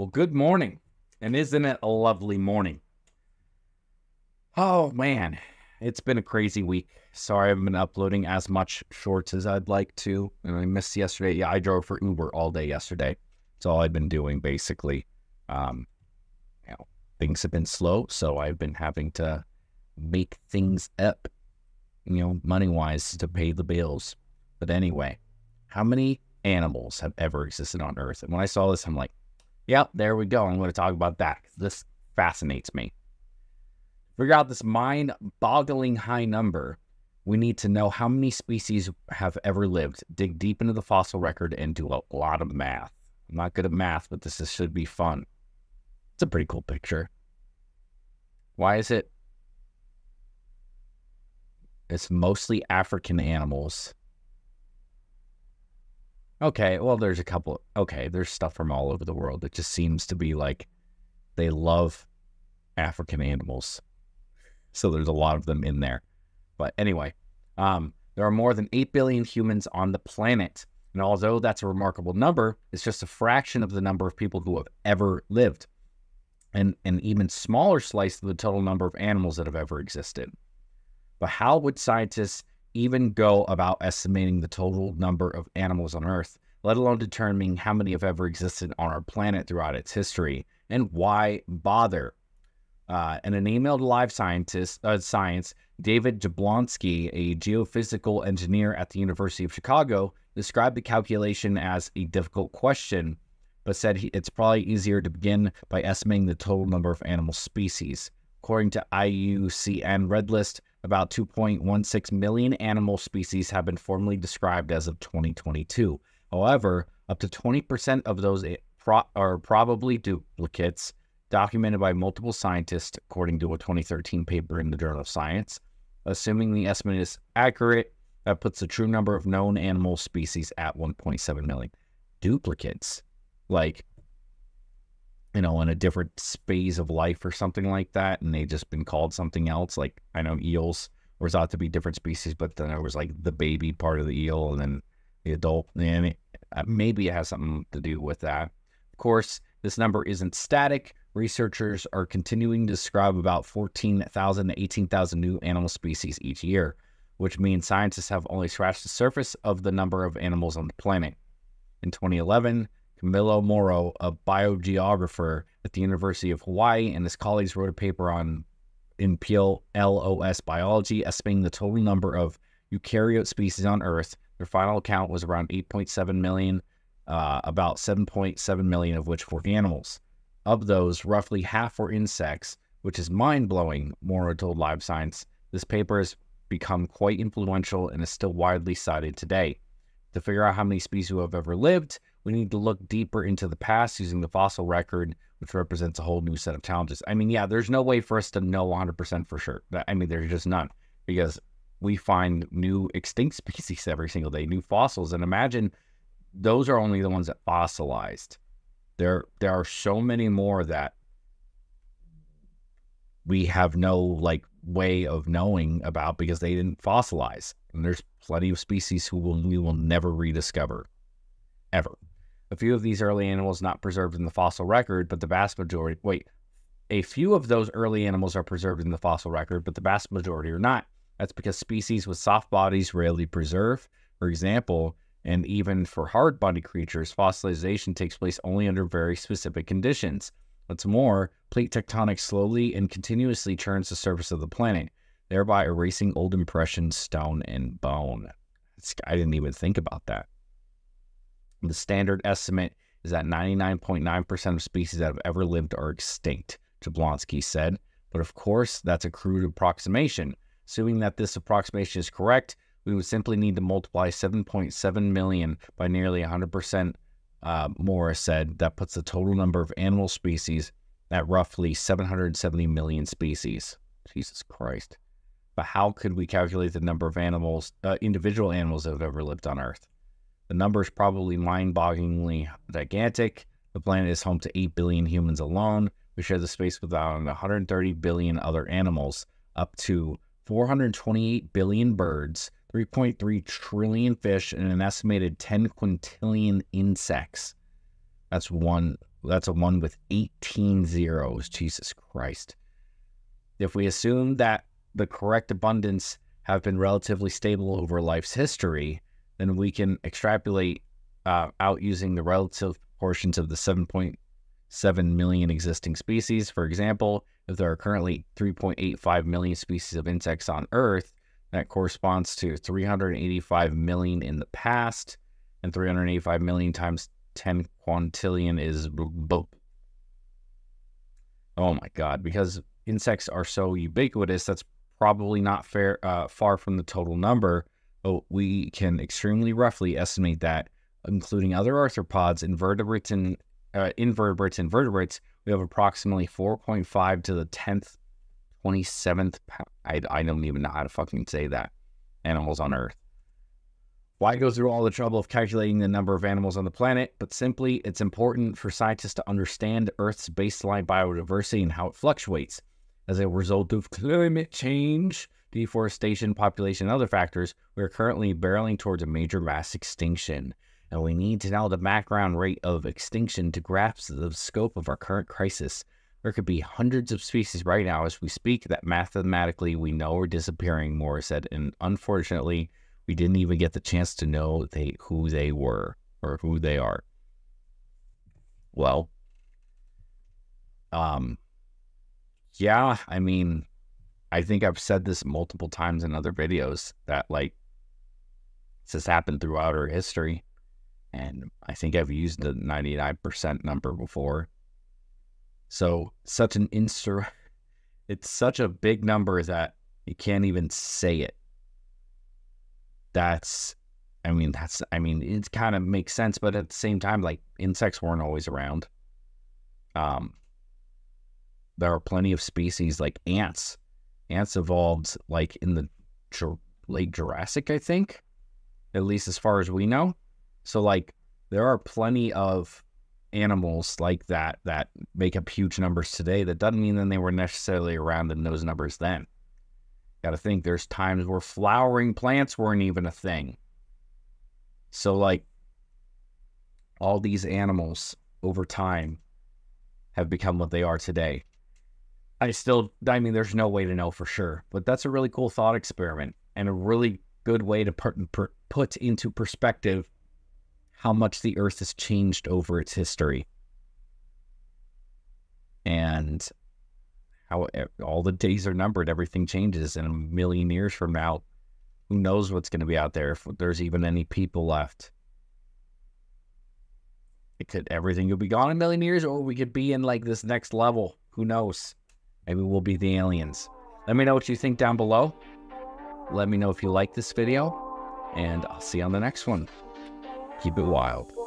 Well, good morning. And isn't it a lovely morning? Oh, man. It's been a crazy week. Sorry I haven't been uploading as much shorts as I'd like to. And I missed yesterday. Yeah, I drove for Uber all day yesterday. That's all I've been doing, basically. Um, you know, things have been slow, so I've been having to make things up, you know, money wise to pay the bills. But anyway, how many animals have ever existed on Earth? And when I saw this, I'm like, Yep, there we go. I'm going to talk about that. This fascinates me. Figure out this mind boggling high number. We need to know how many species have ever lived, dig deep into the fossil record, and do a lot of math. I'm not good at math, but this is, should be fun. It's a pretty cool picture. Why is it? It's mostly African animals Okay, well, there's a couple. Okay, there's stuff from all over the world. It just seems to be like they love African animals. So there's a lot of them in there. But anyway, um, there are more than 8 billion humans on the planet. And although that's a remarkable number, it's just a fraction of the number of people who have ever lived, and an even smaller slice of the total number of animals that have ever existed. But how would scientists even go about estimating the total number of animals on Earth, let alone determining how many have ever existed on our planet throughout its history, and why bother? Uh, in an email to Live Scientist, uh, Science, David Jablonski, a geophysical engineer at the University of Chicago, described the calculation as a difficult question, but said he, it's probably easier to begin by estimating the total number of animal species. According to IUCN Red List, about 2.16 million animal species have been formally described as of 2022. However, up to 20% of those are probably duplicates, documented by multiple scientists, according to a 2013 paper in the Journal of Science. Assuming the estimate is accurate, that puts the true number of known animal species at 1.7 million. Duplicates, like you know, in a different phase of life or something like that, and they just been called something else. Like I know eels were thought to be different species, but then there was like the baby part of the eel, and then the adult. And uh, maybe it has something to do with that. Of course, this number isn't static. Researchers are continuing to describe about 14,000 to 18,000 new animal species each year, which means scientists have only scratched the surface of the number of animals on the planet. In 2011, Camilo Mora, a biogeographer at the University of Hawaii, and his colleagues wrote a paper on in PLOS biology, estimating the total number of eukaryote species on Earth. Their final count was around 8.7 million, uh, about 7.7 million of which were animals. Of those, roughly half were insects, which is mind blowing, Mora told Live Science. This paper has become quite influential and is still widely cited today. To figure out how many species who have ever lived, we need to look deeper into the past using the fossil record, which represents a whole new set of challenges. I mean, yeah, there's no way for us to know 100% for sure. I mean, there's just none because we find new extinct species every single day, new fossils. And imagine those are only the ones that fossilized. There, there are so many more that we have no like way of knowing about because they didn't fossilize. And there's plenty of species who will, we will never rediscover, ever. A few of these early animals not preserved in the fossil record, but the vast majority, wait, a few of those early animals are preserved in the fossil record, but the vast majority are not. That's because species with soft bodies rarely preserve. For example, and even for hard bodied creatures, fossilization takes place only under very specific conditions. What's more, plate tectonics slowly and continuously churns the surface of the planet, thereby erasing old impressions, stone, and bone. I didn't even think about that. The standard estimate is that 99.9% of species that have ever lived are extinct, Jablonski said. But of course, that's a crude approximation. Assuming that this approximation is correct, we would simply need to multiply 7.7 million by nearly 100%, uh, Morris said. That puts the total number of animal species at roughly 770 million species. Jesus Christ. But how could we calculate the number of animals, uh, individual animals that have ever lived on Earth? The number is probably mind bogglingly gigantic. The planet is home to 8 billion humans alone. We share the space with around 130 billion other animals, up to 428 billion birds, 3.3 trillion fish, and an estimated 10 quintillion insects. That's one That's a one with 18 zeros. Jesus Christ. If we assume that the correct abundance have been relatively stable over life's history, then we can extrapolate uh, out using the relative portions of the 7.7 million existing species. For example, if there are currently 3.85 million species of insects on Earth, that corresponds to 385 million in the past, and 385 million times 10 quintillion is. Oh my God, because insects are so ubiquitous, that's probably not fair, uh, far from the total number, but we can extremely roughly estimate that, including other arthropods, invertebrates, and uh, invertebrates, and vertebrates, we have approximately 4.5 to the 10th, 27th. I, I don't even know how to fucking say that. Animals on Earth. Why go through all the trouble of calculating the number of animals on the planet? But simply, it's important for scientists to understand Earth's baseline biodiversity and how it fluctuates. As a result of climate change, deforestation, population, and other factors, we are currently barreling towards a major mass extinction. And we need to know the background rate of extinction to grasp the scope of our current crisis. There could be hundreds of species right now as we speak that mathematically we know are disappearing, Moore said. And unfortunately, we didn't even get the chance to know they who they were or who they are. Well, um, yeah, I mean, I think I've said this multiple times in other videos that like this has happened throughout our history. And I think I've used the 99% number before. So such an insur it's such a big number that you can't even say it. That's I mean, that's I mean, it kind of makes sense, but at the same time, like insects weren't always around. Um there are plenty of species like ants. Ants evolved like in the late Jurassic, I think, at least as far as we know. So, like, there are plenty of animals like that that make up huge numbers today. That doesn't mean that they were necessarily around in those numbers then. Got to think there's times where flowering plants weren't even a thing. So, like, all these animals over time have become what they are today. I still, I mean, there's no way to know for sure, but that's a really cool thought experiment and a really good way to put, put into perspective how much the Earth has changed over its history and how all the days are numbered. Everything changes, and a million years from now, who knows what's going to be out there if there's even any people left. It could everything could be gone in a million years, or we could be in like this next level. Who knows? Maybe we'll be the aliens. Let me know what you think down below. Let me know if you like this video, and I'll see you on the next one. Keep it wild.